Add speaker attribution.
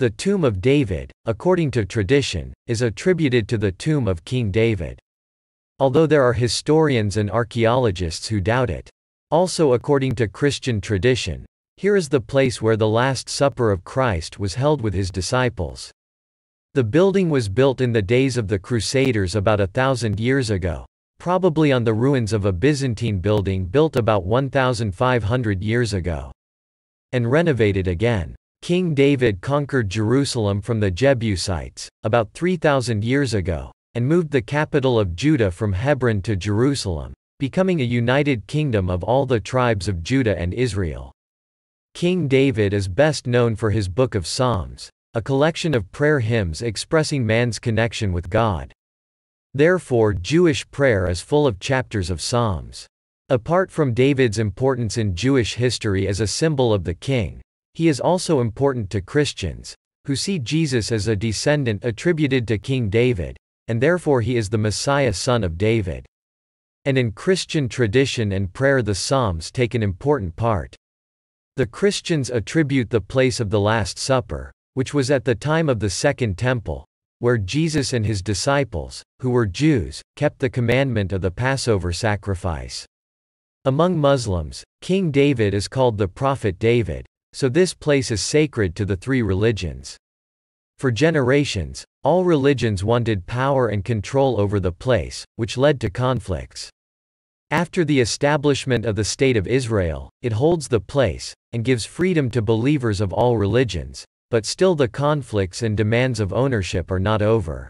Speaker 1: The tomb of David, according to tradition, is attributed to the tomb of King David. Although there are historians and archaeologists who doubt it. Also according to Christian tradition, here is the place where the Last Supper of Christ was held with his disciples. The building was built in the days of the Crusaders about a thousand years ago, probably on the ruins of a Byzantine building built about 1,500 years ago, and renovated again. King David conquered Jerusalem from the Jebusites, about 3,000 years ago, and moved the capital of Judah from Hebron to Jerusalem, becoming a united kingdom of all the tribes of Judah and Israel. King David is best known for his Book of Psalms, a collection of prayer hymns expressing man's connection with God. Therefore Jewish prayer is full of chapters of Psalms. Apart from David's importance in Jewish history as a symbol of the king, he is also important to Christians, who see Jesus as a descendant attributed to King David, and therefore he is the Messiah son of David. And in Christian tradition and prayer the Psalms take an important part. The Christians attribute the place of the Last Supper, which was at the time of the Second Temple, where Jesus and his disciples, who were Jews, kept the commandment of the Passover sacrifice. Among Muslims, King David is called the Prophet David, so this place is sacred to the three religions. For generations, all religions wanted power and control over the place, which led to conflicts. After the establishment of the State of Israel, it holds the place, and gives freedom to believers of all religions, but still the conflicts and demands of ownership are not over.